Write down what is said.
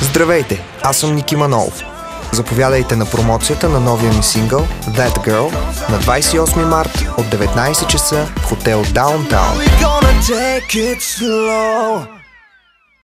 Здравейте, аз съм Ники Манолов. Заповядайте на промоцията на новия ми сингъл That Girl на 28 март от 19 часа в хотел Даунтаун.